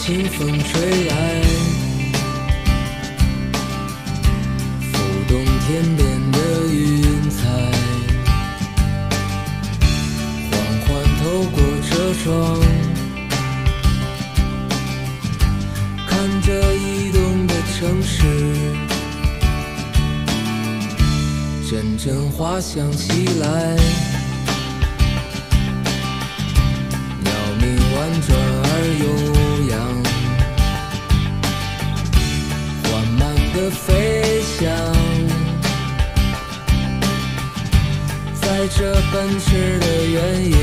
清风吹来，浮动天边的云彩，缓缓透过车窗，看着移动的城市，阵阵花香袭来。在这奔驰的原野，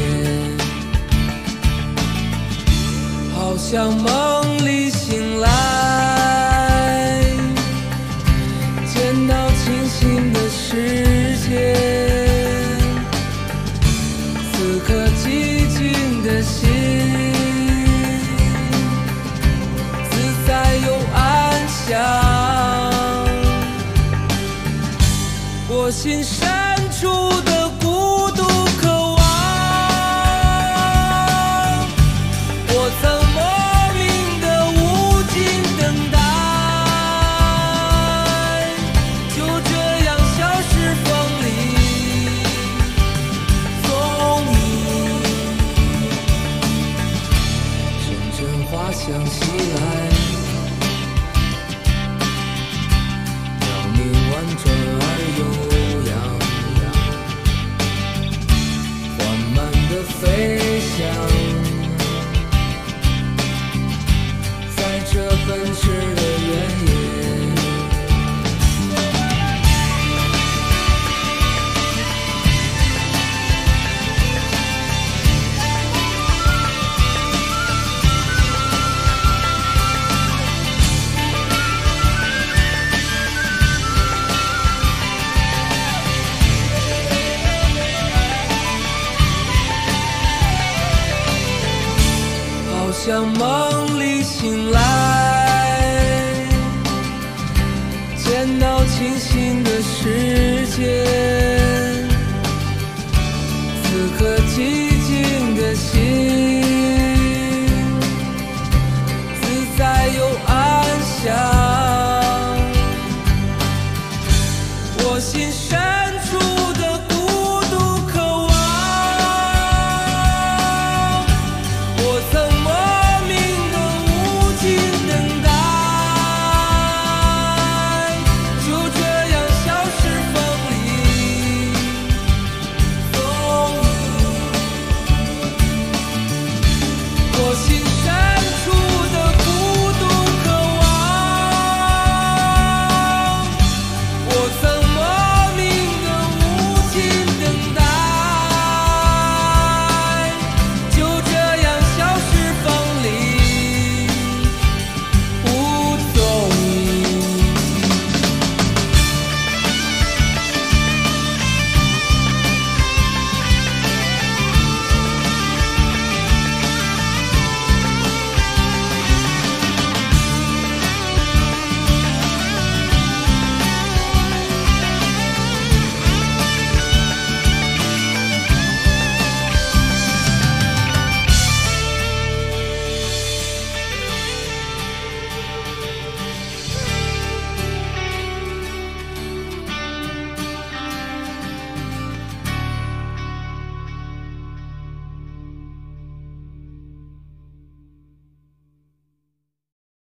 好像梦里醒来，见到清醒的世界。此刻寂静的心，自在又安详。我心深花香袭来，向梦里醒来，见到清醒的世界，此刻寂静的心。自在又安详。我心深。